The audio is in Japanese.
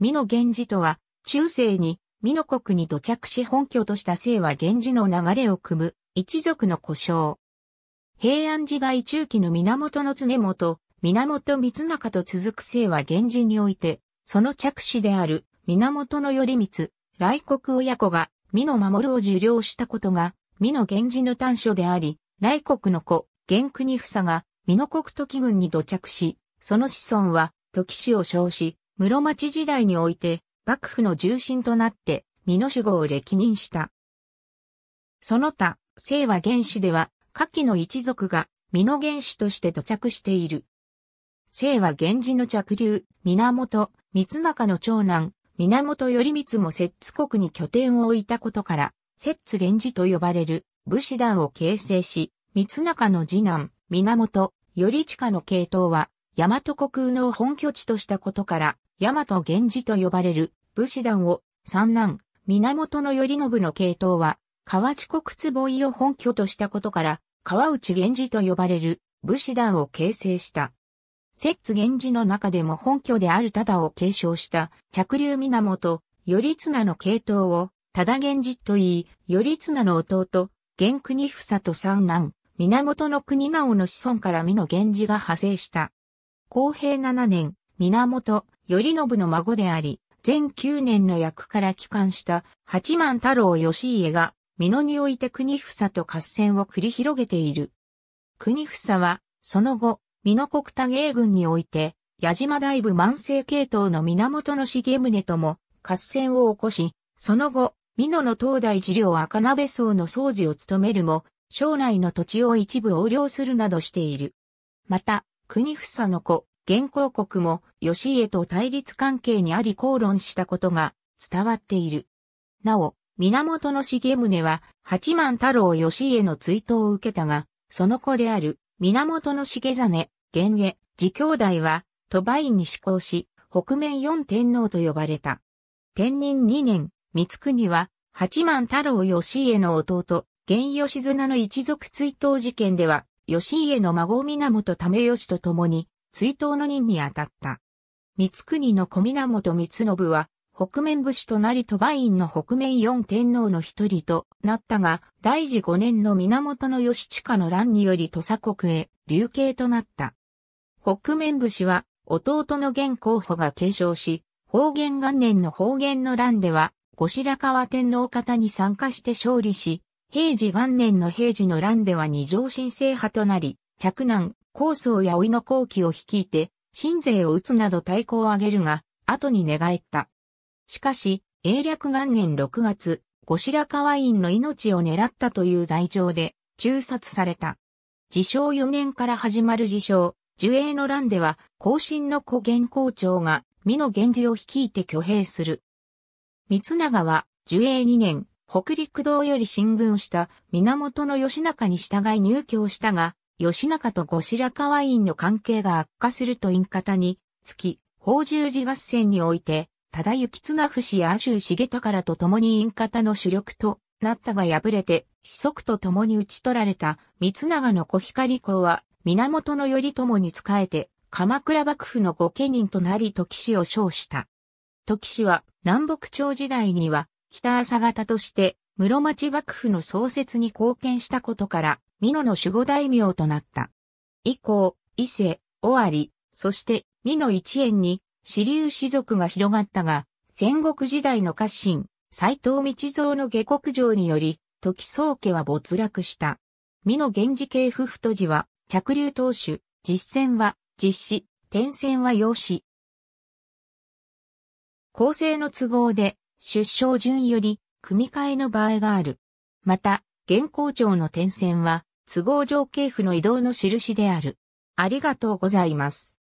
美濃源氏とは、中世に美濃国に土着し本拠とした清和源氏の流れを組む一族の故障。平安時代中期の源の常元、源光中と続く清和源氏において、その着手である源頼光、来国親子が美濃守を受領したことが、美濃源氏の短所であり、来国の子、元国房が美濃国時軍に土着し、その子孫は時氏を称し、室町時代において幕府の重臣となって美濃守護を歴任した。その他、清和原始では、下記の一族が美濃原始として土着している。清和源氏の着流、源、光中の長男、源頼光も摂津国に拠点を置いたことから、摂津源氏と呼ばれる武士団を形成し、光中の次男、源、頼親の系統は、大和国の本拠地としたことから、大和源氏と呼ばれる武士団を、三男、源頼信の系統は、河内国坪井を本拠としたことから、川内源氏と呼ばれる武士団を形成した。摂津源氏の中でも本拠である忠を継承した着流源、頼綱の系統を忠源氏と言い、頼綱の弟、元国房と三男、源の国直の子孫から美の源氏が派生した。公平7年、源、頼信の孫であり、全9年の役から帰還した八幡太郎義家が、美濃において国房と合戦を繰り広げている。国房は、その後、美濃国多芸軍において、矢島大部万世系統の源の重宗とも合戦を起こし、その後、美濃の東大治療赤鍋荘の掃除を務めるも、省内の土地を一部横領するなどしている。また、国房の子、現行国も、義家と対立関係にあり口論したことが伝わっている。なお、源重宗は、八幡太郎義家の追悼を受けたが、その子である、源重実、玄家、自兄弟は、鳥羽院に施行し、北面四天皇と呼ばれた。天任二年、三国は、八幡太郎義家の弟、玄吉綱の一族追悼事件では、義家の孫源為義と共に、追悼の任に当たった。三国の小源光信は、北面武士となり鳥羽院の北面四天皇の一人となったが、大治五年の源義親の乱により土佐国へ流刑となった。北面武士は、弟の現候補が継承し、方言元年の方言の乱では、後白河天皇方に参加して勝利し、平治元年の平治の乱では二条新政派となり、着難、高僧や老いの後期を率いて、新税を打つなど対抗を上げるが、後に寝返った。しかし、永略元年6月、後白河院の命を狙ったという罪状で、中殺された。自称4年から始まる自称、樹営の乱では、後進の古元校長が、美の源氏を率いて挙兵する。三長は、樹営2年、北陸道より進軍した源義仲に従い入居をしたが、義仲と後白河院の関係が悪化すると陰方につき、宝十字合戦において、忠行綱伏や亜州重宝と共に陰方の主力となったが敗れて、子息と共に討ち取られた三長の小光公は、源頼朝に仕えて、鎌倉幕府の御家人となり時氏を称した。時氏は南北朝時代には北朝方として室町幕府の創設に貢献したことから、美濃の守護大名となった。以降、伊勢、尾張、そして美濃一円に支流士族が広がったが、戦国時代の家臣、斎藤道蔵の下克上により、時宗家は没落した。美濃源氏系夫婦とじは、着流当主、実戦は、実施、転戦は養子。構成の都合で、出生順より組み替えの場合がある。また、現行庁の点線は都合上系譜の移動の印である。ありがとうございます。